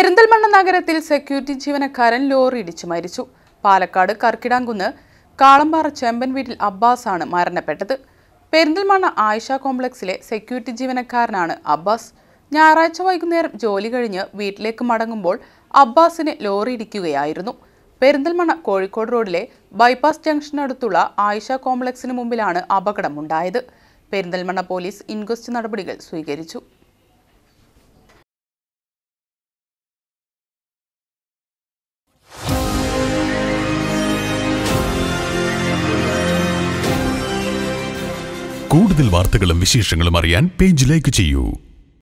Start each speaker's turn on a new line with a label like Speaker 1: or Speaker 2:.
Speaker 1: പെരിന്തൽമണ്ണ നഗരത്തിൽ സെക്യൂരിറ്റി ജീവനക്കാരൻ ലോറി ഇടിച്ചു മരിച്ചു. പാലക്കാട് കർക്കിടാങ്കുന്ന് കാളമ്പാറ ചെമ്പൻ വീട്ടിൽ അബ്ബാസ് ആണ് മരണപ്പെട്ടത്. പെരിന്തൽമണ്ണ ആയിഷ കോംപ്ലക്സിലെ സെക്യൂരിറ്റി ജീവനക്കാരനാണ് അബ്ബാസ്. ഞായറാഴ്ച വൈകുന്നേരം ജോലി കഴിഞ്ഞ് വീട്ടിലേക്ക് മടങ്ങുമ്പോൾ അബ്ബാസിനെ ലോറി ഇടിക്കുകയായിരുന്നു. പെരിന്തൽമണ്ണ കോഴിക്കോട് റോഡിലെ ബൈപ്പാസ് ജംഗ്ഷനടുത്തുള്ള ആയിഷ കോംപ്ലക്സിന് മുമ്പിലാണ് അപകടമുണ്ടായത്. പെരിന്തൽമണ്ണ പോലീസ് ഇൻക്വസ്റ്റ് നടപടികൾ സ്വീകരിച്ചു.
Speaker 2: കൂടുതൽ വാർത്തകളും വിശേഷങ്ങളും അറിയാൻ പേജ് ലൈക്ക് ചെയ്യൂ.